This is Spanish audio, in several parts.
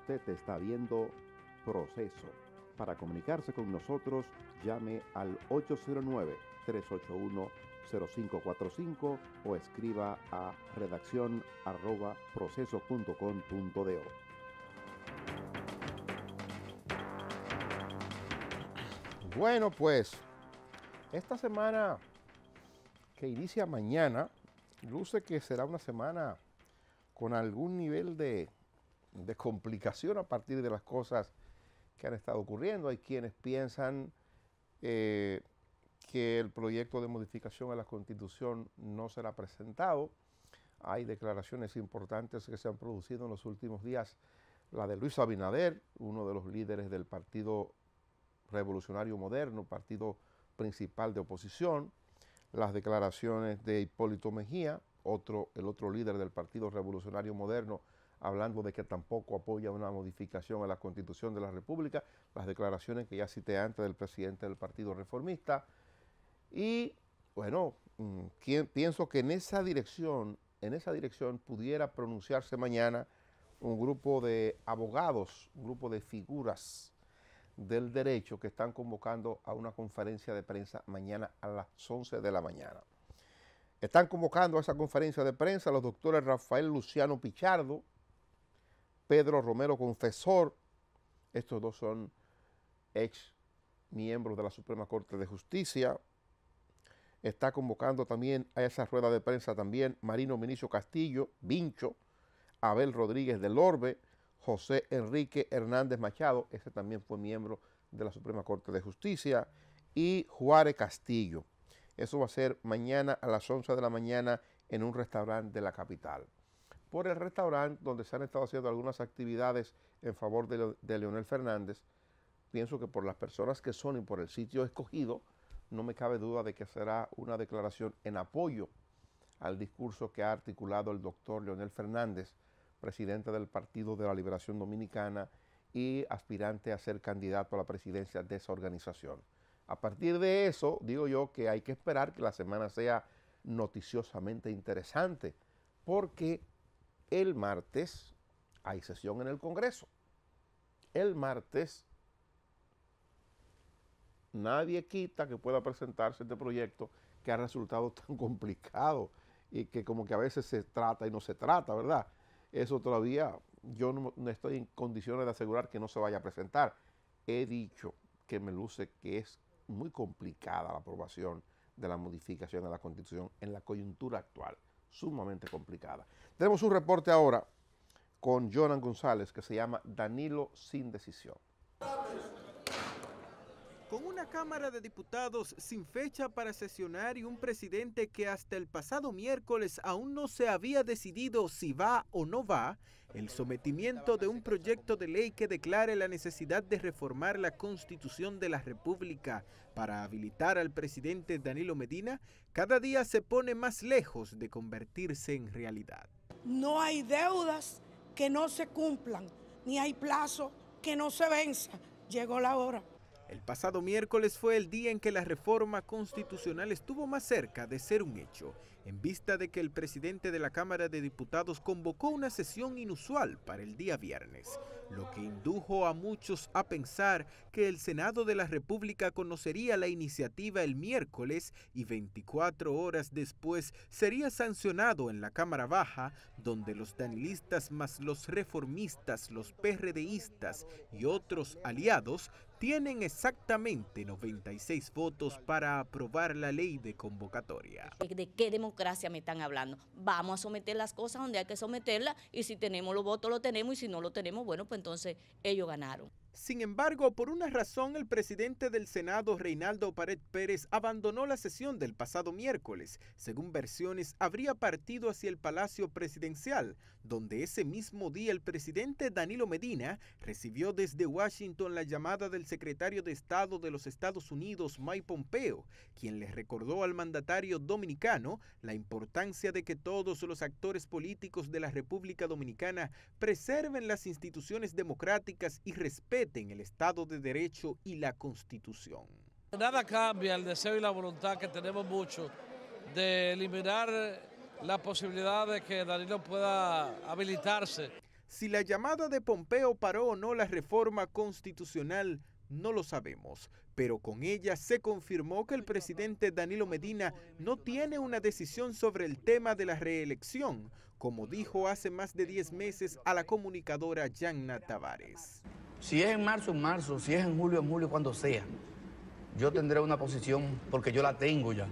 Usted está viendo Proceso. Para comunicarse con nosotros, llame al 809-381-0545 o escriba a redacción. Bueno, pues esta semana que inicia mañana, luce que será una semana con algún nivel de, de complicación a partir de las cosas que han estado ocurriendo. Hay quienes piensan eh, que el proyecto de modificación a la Constitución no será presentado. Hay declaraciones importantes que se han producido en los últimos días. La de Luis Abinader, uno de los líderes del Partido Revolucionario Moderno, partido principal de oposición. Las declaraciones de Hipólito Mejía, otro, el otro líder del Partido Revolucionario Moderno, hablando de que tampoco apoya una modificación a la Constitución de la República, las declaraciones que ya cité antes del presidente del Partido Reformista. Y bueno, mm, pienso que en esa dirección, en esa dirección pudiera pronunciarse mañana un grupo de abogados, un grupo de figuras del derecho que están convocando a una conferencia de prensa mañana a las 11 de la mañana. Están convocando a esa conferencia de prensa los doctores Rafael Luciano Pichardo, Pedro Romero Confesor, estos dos son ex miembros de la Suprema Corte de Justicia. Está convocando también a esa rueda de prensa también Marino Minicio Castillo, Vincho, Abel Rodríguez del Orbe, José Enrique Hernández Machado, ese también fue miembro de la Suprema Corte de Justicia, y Juárez Castillo. Eso va a ser mañana a las 11 de la mañana en un restaurante de la capital por el restaurante donde se han estado haciendo algunas actividades en favor de, Leonel Fernández. Pienso que por las personas que son y por el sitio escogido, no me cabe duda de que será una declaración en apoyo al discurso que ha articulado el doctor Leonel Fernández, presidente del Partido de la Liberación Dominicana y aspirante a ser candidato a la presidencia de esa organización. A partir de eso, digo yo que hay que esperar que la semana sea noticiosamente interesante, porque el martes hay sesión en el Congreso. El martes nadie quita que pueda presentarse este proyecto que ha resultado tan complicado y que como que a veces se trata y no se trata, ¿verdad? Eso todavía yo no, estoy en condiciones de asegurar que no se vaya a presentar. He dicho que me luce que es muy complicada la aprobación de la modificación de la Constitución en la coyuntura actual sumamente complicada. Tenemos un reporte ahora con Jonan González que se llama Danilo sin decisión. Con una Cámara de Diputados sin fecha para sesionar y un presidente que hasta el pasado miércoles aún no se había decidido si va o no va, el sometimiento de un proyecto de ley que declare la necesidad de reformar la Constitución de la República para habilitar al presidente Danilo Medina cada día se pone más lejos de convertirse en realidad. No hay deudas que no se cumplan, ni hay plazo que no se venza. Llegó la hora. El pasado miércoles fue el día en que la reforma constitucional estuvo más cerca de ser un hecho, en vista de que el presidente de la Cámara de Diputados convocó una sesión inusual para el día viernes, lo que indujo a muchos a pensar que el Senado de la República conocería la iniciativa el miércoles y 24 horas después sería sancionado en la Cámara Baja, donde los danilistas más los reformistas, los PRDistas y otros aliados tienen exactamente 96 votos para aprobar la ley de convocatoria. ¿De qué democracia me están hablando? Vamos a someter las cosas donde hay que someterlas y si tenemos los votos lo tenemos y si no lo tenemos, bueno, pues entonces ellos ganaron. Sin embargo, por una razón, el presidente del Senado, Reinaldo Pared Pérez, abandonó la sesión del pasado miércoles. Según versiones, habría partido hacia el Palacio Presidencial, donde ese mismo día el presidente Danilo Medina recibió desde Washington la llamada del secretario de Estado de los Estados Unidos, Mike Pompeo, quien le recordó al mandatario dominicano la importancia de que todos los actores políticos de la República Dominicana preserven las instituciones democráticas y respeten en el Estado de Derecho y la Constitución. Nada cambia el deseo y la voluntad que tenemos mucho de eliminar la posibilidad de que Danilo pueda habilitarse Si la llamada de Pompeo paró o no la reforma constitucional, no lo sabemos, pero con ella se confirmó que el presidente Danilo Medina no tiene una decisión sobre el tema de la reelección, como dijo hace más de 10 meses a la comunicadora Yanna Tavares. Si es en marzo, en marzo, si es en julio, en julio, cuando sea. Yo tendré una posición porque yo la tengo ya.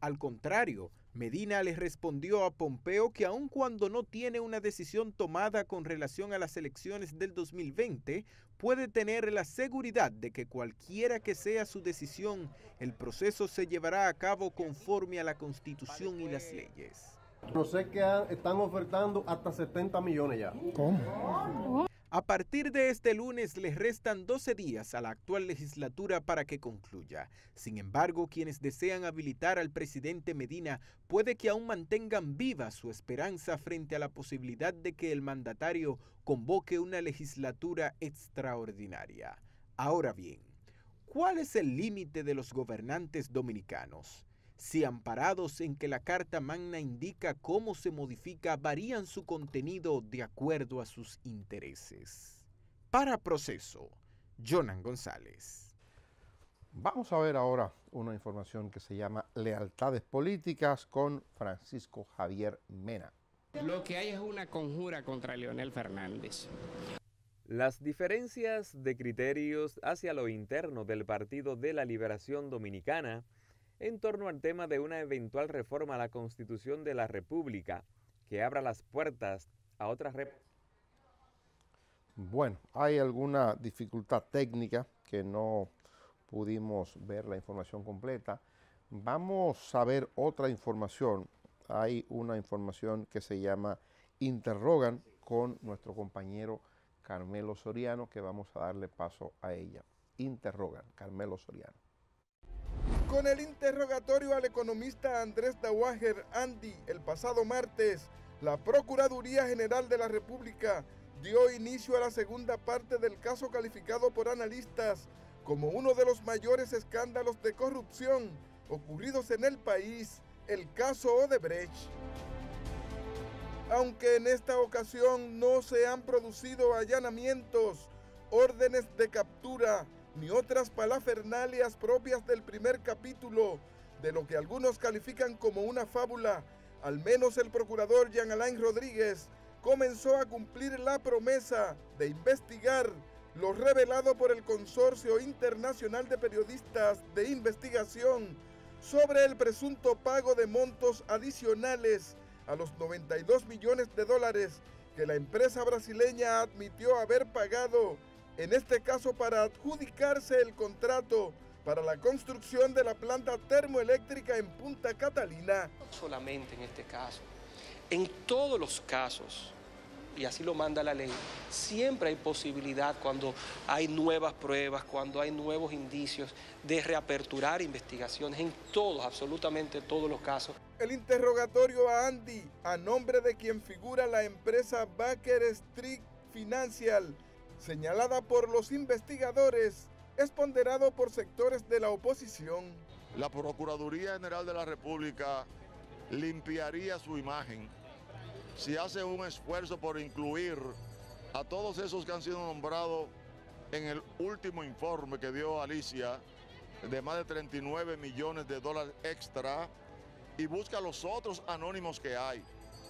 Al contrario, Medina le respondió a Pompeo que aun cuando no tiene una decisión tomada con relación a las elecciones del 2020, puede tener la seguridad de que cualquiera que sea su decisión, el proceso se llevará a cabo conforme a la constitución y las leyes. No sé que están ofertando hasta 70 millones ya. ¿Cómo? A partir de este lunes les restan 12 días a la actual legislatura para que concluya. Sin embargo, quienes desean habilitar al presidente Medina puede que aún mantengan viva su esperanza frente a la posibilidad de que el mandatario convoque una legislatura extraordinaria. Ahora bien, ¿cuál es el límite de los gobernantes dominicanos? Si amparados en que la Carta Magna indica cómo se modifica, varían su contenido de acuerdo a sus intereses. Para proceso, Jonan González. Vamos a ver ahora una información que se llama Lealtades Políticas con Francisco Javier Mena. Lo que hay es una conjura contra Leonel Fernández. Las diferencias de criterios hacia lo interno del Partido de la Liberación Dominicana en torno al tema de una eventual reforma a la Constitución de la República que abra las puertas a otras Bueno, hay alguna dificultad técnica que no pudimos ver la información completa. Vamos a ver otra información. Hay una información que se llama Interrogan con nuestro compañero Carmelo Soriano, que vamos a darle paso a ella. Interrogan, Carmelo Soriano. Con el interrogatorio al economista Andrés Dawager Andy el pasado martes, la Procuraduría General de la República dio inicio a la segunda parte del caso calificado por analistas como uno de los mayores escándalos de corrupción ocurridos en el país, el caso Odebrecht. Aunque en esta ocasión no se han producido allanamientos, órdenes de captura, ni otras palafernalias propias del primer capítulo de lo que algunos califican como una fábula, al menos el procurador Jean Alain Rodríguez comenzó a cumplir la promesa de investigar lo revelado por el Consorcio Internacional de Periodistas de Investigación sobre el presunto pago de montos adicionales a los 92 millones de dólares que la empresa brasileña admitió haber pagado en este caso para adjudicarse el contrato para la construcción de la planta termoeléctrica en Punta Catalina. Solamente en este caso, en todos los casos, y así lo manda la ley, siempre hay posibilidad cuando hay nuevas pruebas, cuando hay nuevos indicios de reaperturar investigaciones en todos, absolutamente todos los casos. El interrogatorio a Andy, a nombre de quien figura la empresa Baker Street Financial, señalada por los investigadores, es ponderado por sectores de la oposición. La Procuraduría General de la República limpiaría su imagen si hace un esfuerzo por incluir a todos esos que han sido nombrados en el último informe que dio Alicia de más de 39 millones de dólares extra y busca los otros anónimos que hay.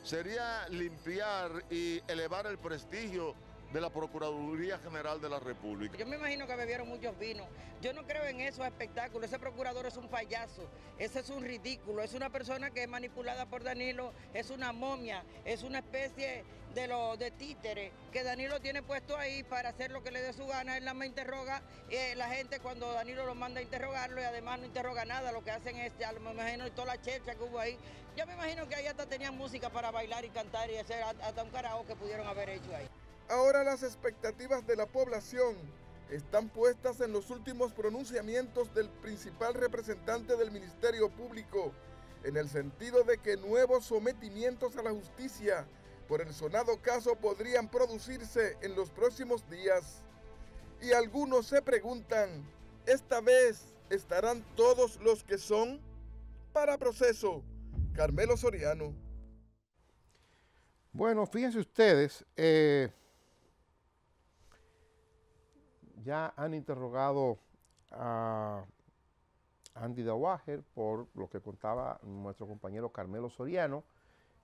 Sería limpiar y elevar el prestigio de la Procuraduría General de la República. Yo me imagino que bebieron muchos vinos. Yo no creo en esos espectáculos. Ese procurador es un payaso, ese es un ridículo, es una persona que es manipulada por Danilo, es una momia, es una especie de lo de títere que Danilo tiene puesto ahí para hacer lo que le dé su gana. Él nada más interroga eh, la gente cuando Danilo lo manda a interrogarlo y además no interroga nada. Lo que hacen es, ya me imagino, toda la checha que hubo ahí. Yo me imagino que ahí hasta tenían música para bailar y cantar y hacer hasta un karaoke que pudieron haber hecho ahí. Ahora las expectativas de la población están puestas en los últimos pronunciamientos del principal representante del Ministerio Público, en el sentido de que nuevos sometimientos a la justicia por el sonado caso podrían producirse en los próximos días. Y algunos se preguntan, ¿esta vez estarán todos los que son? Para proceso, Carmelo Soriano. Bueno, fíjense ustedes, eh, ya han interrogado a Andy Dawager por lo que contaba nuestro compañero Carmelo Soriano.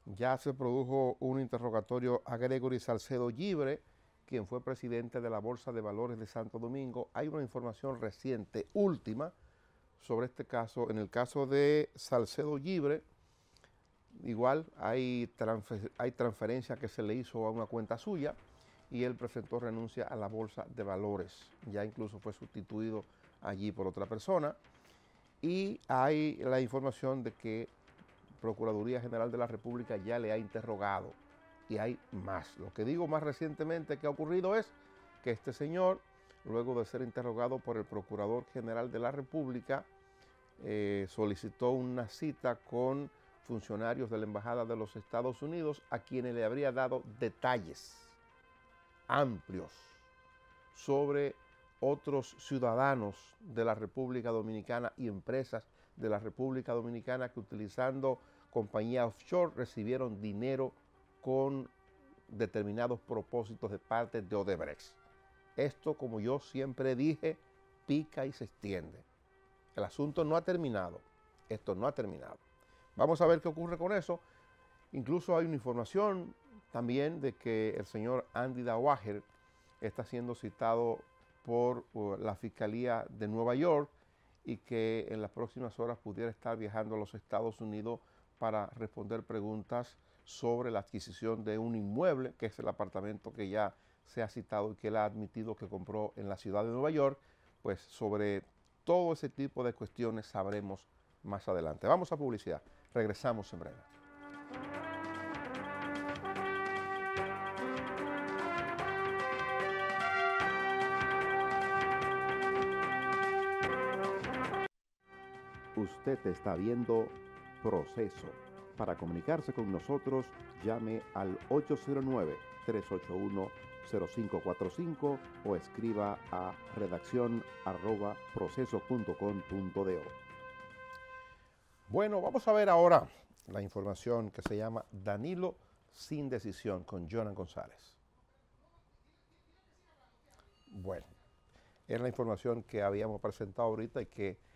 Ya se produjo un interrogatorio a Gregory Salcedo Libre, quien fue presidente de la Bolsa de Valores de Santo Domingo. Hay una información reciente, última, sobre este caso. En el caso de Salcedo Libre, igual hay, hay transferencia que se le hizo a una cuenta suya y él presentó renuncia a la Bolsa de Valores. Ya incluso fue sustituido allí por otra persona. Y hay la información de que Procuraduría General de la República ya le ha interrogado y hay más. Lo que digo más recientemente que ha ocurrido es que este señor, luego de ser interrogado por el Procurador General de la República, eh, solicitó una cita con funcionarios de la Embajada de los Estados Unidos a quienes le habría dado detalles amplios sobre otros ciudadanos de la República Dominicana y empresas de la República Dominicana que utilizando compañías offshore recibieron dinero con determinados propósitos de parte de Odebrecht. Esto, como yo siempre dije, pica y se extiende. El asunto no ha terminado. Esto no ha terminado. Vamos a ver qué ocurre con eso. Incluso hay una información también de que el señor Andy Dawager está siendo citado por la Fiscalía de Nueva York y que en las próximas horas pudiera estar viajando a los Estados Unidos para responder preguntas sobre la adquisición de un inmueble, que es el apartamento que ya se ha citado y que él ha admitido que compró en la ciudad de Nueva York, pues sobre todo ese tipo de cuestiones sabremos más adelante. Vamos a publicidad, regresamos en breve. Usted está viendo Proceso. Para comunicarse con nosotros, llame al 809-381-0545 o escriba a redacción arroba. Bueno, vamos a ver ahora la información que se llama Danilo sin decisión con Jonan González. Bueno, es la información que habíamos presentado ahorita y que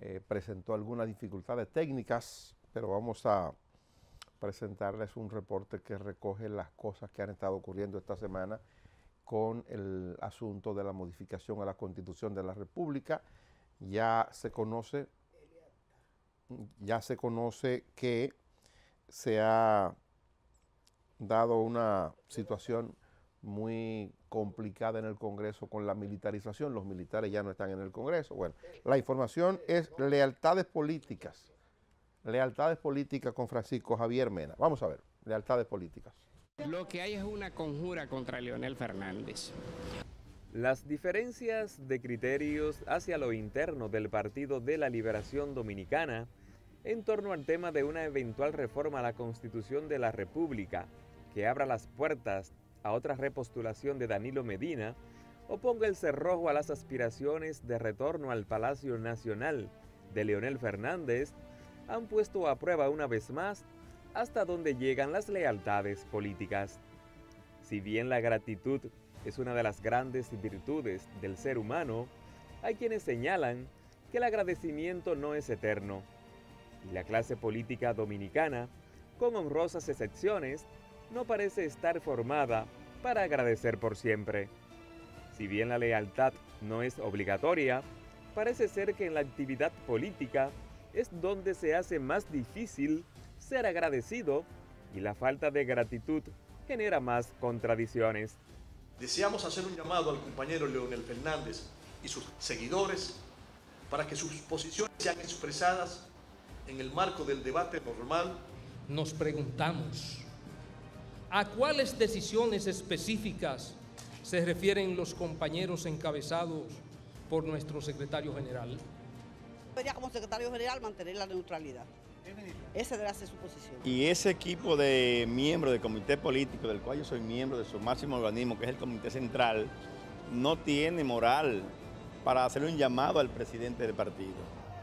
eh, presentó algunas dificultades técnicas, pero vamos a presentarles un reporte que recoge las cosas que han estado ocurriendo esta semana con el asunto de la modificación a la Constitución de la República. Ya se conoce, ya se conoce que se ha dado una situación muy complicada en el Congreso con la militarización. Los militares ya no están en el Congreso. Bueno, la información es lealtades políticas. Lealtades políticas con Francisco Javier Mena. Vamos a ver, lealtades políticas. Lo que hay es una conjura contra Leonel Fernández. Las diferencias de criterios hacia lo interno del Partido de la Liberación Dominicana en torno al tema de una eventual reforma a la Constitución de la República que abra las puertas a otra repostulación de Danilo Medina o ponga el cerrojo a las aspiraciones de retorno al Palacio Nacional de Leonel Fernández, han puesto a prueba una vez más hasta dónde llegan las lealtades políticas. Si bien la gratitud es una de las grandes virtudes del ser humano, hay quienes señalan que el agradecimiento no es eterno. Y la clase política dominicana, con honrosas excepciones, no parece estar formada para agradecer por siempre. Si bien la lealtad no es obligatoria, parece ser que en la actividad política es donde se hace más difícil ser agradecido y la falta de gratitud genera más contradicciones. Deseamos hacer un llamado al compañero Leonel Fernández y sus seguidores para que sus posiciones sean expresadas en el marco del debate normal. Nos preguntamos, ¿A cuáles decisiones específicas se refieren los compañeros encabezados por nuestro secretario general? Debería como secretario general mantener la neutralidad. Esa debe ser su posición. Y ese equipo de miembros del comité político, del cual yo soy miembro de su máximo organismo, que es el comité central, no tiene moral para hacer un llamado al presidente del partido.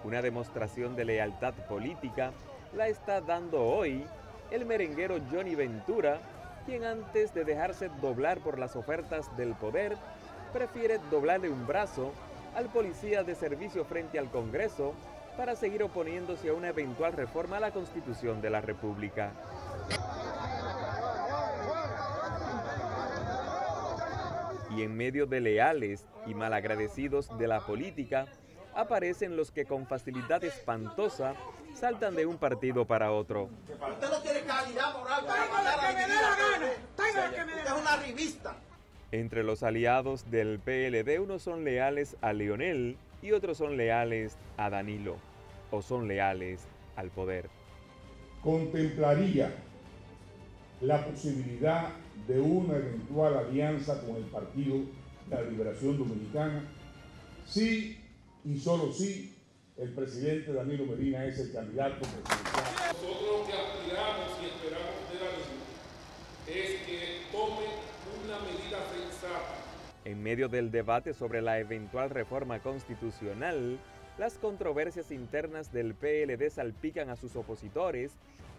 Una demostración de lealtad política la está dando hoy el merenguero Johnny Ventura quien antes de dejarse doblar por las ofertas del poder, prefiere doblarle un brazo al policía de servicio frente al Congreso para seguir oponiéndose a una eventual reforma a la Constitución de la República. Y en medio de leales y malagradecidos de la política, aparecen los que con facilidad espantosa saltan de un partido para otro. Usted no tiene calidad moral para mandar a Usted es una revista. Entre los aliados del PLD, unos son leales a Leonel y otros son leales a Danilo, o son leales al poder. Contemplaría la posibilidad de una eventual alianza con el Partido de la Liberación Dominicana si y solo si el presidente Danilo Medina es el candidato presidencial. Nosotros lo que aspiramos y esperamos de la es que tome una medida sensata. En medio del debate sobre la eventual reforma constitucional, las controversias internas del PLD salpican a sus opositores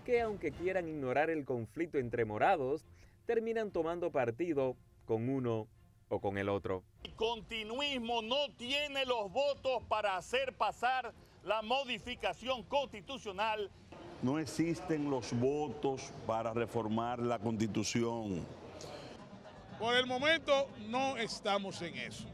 que aunque quieran ignorar el conflicto entre morados, terminan tomando partido con uno o con el otro. El continuismo no tiene los votos para hacer pasar la modificación constitucional. No existen los votos para reformar la constitución. Por el momento no estamos en eso.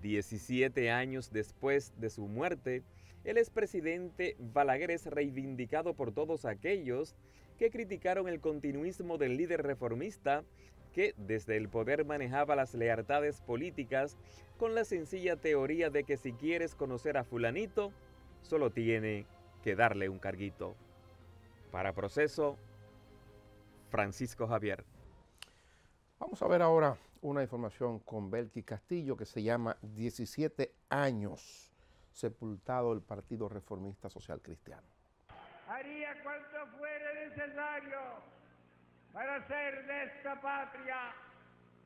17 años después de su muerte, el expresidente Balaguer es reivindicado por todos aquellos que criticaron el continuismo del líder reformista que desde el poder manejaba las lealtades políticas con la sencilla teoría de que si quieres conocer a fulanito, solo tiene que darle un carguito. Para proceso, Francisco Javier. Vamos a ver ahora una información con Belki Castillo que se llama 17 años sepultado el Partido Reformista Social Cristiano. Haría cuanto fuera necesario para hacer de esta patria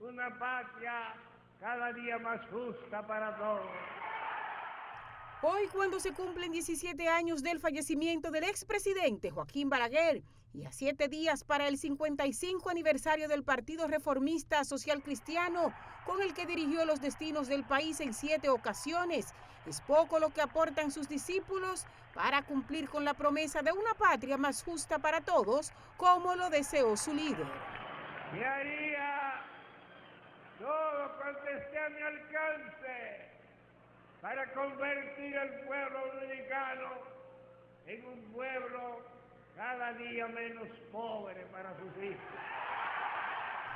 una patria cada día más justa para todos. Hoy, cuando se cumplen 17 años del fallecimiento del expresidente Joaquín Balaguer y a siete días para el 55 aniversario del Partido Reformista Social Cristiano, con el que dirigió los destinos del país en siete ocasiones, es poco lo que aportan sus discípulos para cumplir con la promesa de una patria más justa para todos, como lo deseó su líder. Haría todo cuanto esté a mi alcance para convertir al pueblo dominicano en un pueblo cada día menos pobre para sus hijos.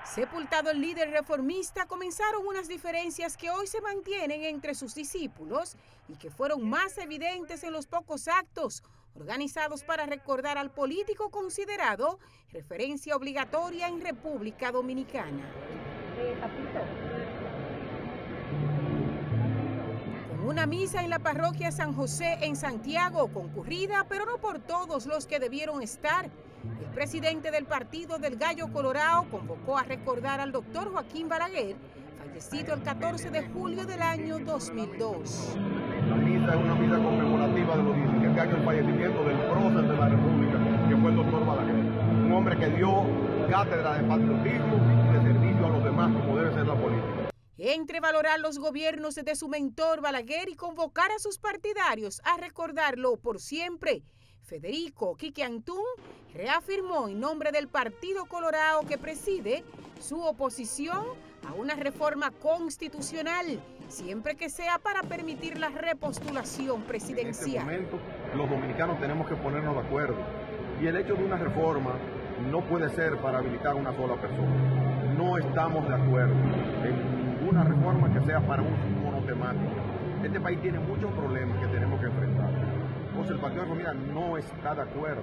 Sepultado el líder reformista, comenzaron unas diferencias que hoy se mantienen entre sus discípulos y que fueron más evidentes en los pocos actos organizados para recordar al político considerado referencia obligatoria en República Dominicana. Con una misa en la parroquia San José en Santiago, concurrida, pero no por todos los que debieron estar, el presidente del partido del Gallo Colorado convocó a recordar al doctor Joaquín Balaguer, fallecido el 14 de julio del año 2002. La misa es una misa conmemorativa de los 17 años del fallecimiento del prócer de la República, que fue el doctor Balaguer. Un hombre que dio cátedra de patriotismo y de servicio a los demás, como debe ser la política. Entre valorar los gobiernos de su mentor Balaguer y convocar a sus partidarios a recordarlo por siempre, Federico Quique Antún reafirmó en nombre del Partido Colorado que preside su oposición a una reforma constitucional, siempre que sea para permitir la repostulación presidencial. En este momento, los dominicanos tenemos que ponernos de acuerdo. Y el hecho de una reforma no puede ser para habilitar a una sola persona. No estamos de acuerdo en ninguna reforma que sea para un monotemático. Este país tiene muchos problemas que tenemos que enfrentar. Entonces el Partido de Familia no está de acuerdo,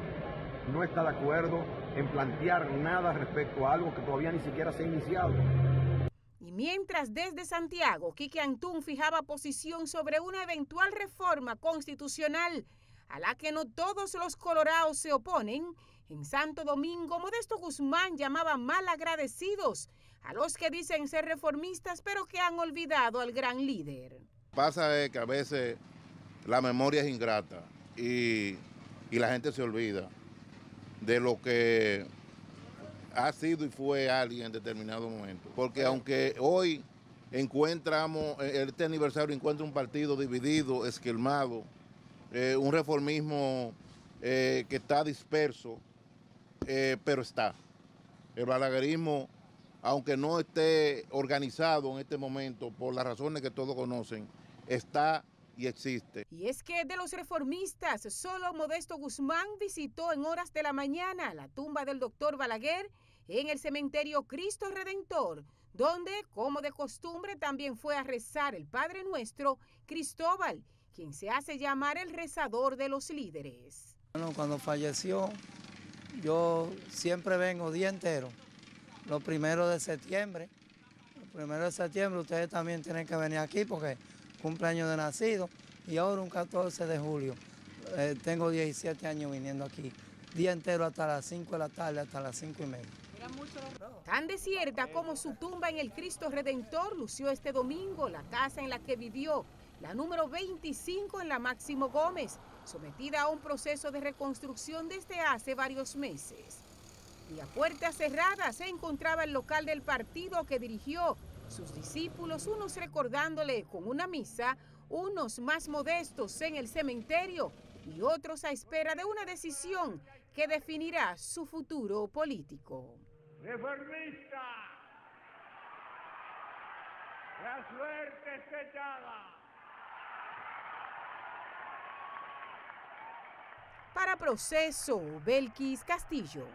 no está de acuerdo en plantear nada respecto a algo que todavía ni siquiera se ha iniciado. Y mientras desde Santiago, Quique Antún fijaba posición sobre una eventual reforma constitucional a la que no todos los colorados se oponen, en Santo Domingo, Modesto Guzmán llamaba mal agradecidos a los que dicen ser reformistas pero que han olvidado al gran líder. Pasa es que a veces la memoria es ingrata y, y la gente se olvida de lo que ha sido y fue alguien en determinado momento. Porque aunque hoy encontramos, eh, este aniversario encuentra un partido dividido, esquilmado, eh, un reformismo eh, que está disperso, pero está. El balaguerismo, aunque no esté organizado en este momento por las razones que todos conocen, está y existe. Y es que de los reformistas, solo Modesto Guzmán visitó en horas de la mañana la tumba del doctor Balaguer en el cementerio Cristo Redentor, donde, como de costumbre, también fue a rezar el Padre Nuestro, Cristóbal, quien se hace llamar el rezador de los líderes. Bueno, cuando falleció, yo siempre vengo día entero, los primeros de septiembre. Los primeros de septiembre ustedes también tienen que venir aquí porque cumpleaños de nacido y ahora un 14 de julio. Eh, tengo 17 años viniendo aquí, día entero hasta las 5 de la tarde, hasta las 5 y media. Tan desierta como su tumba en el Cristo Redentor lució este domingo la casa en la que vivió, la número 25 en la Máximo Gómez, sometida a un proceso de reconstrucción desde hace varios meses. Y a puertas cerradas se encontraba el local del partido que dirigió, sus discípulos, unos recordándole con una misa, unos más modestos en el cementerio y otros a espera de una decisión que definirá su futuro político reformista. La suerte está echada. Para proceso, Belkis Castillo.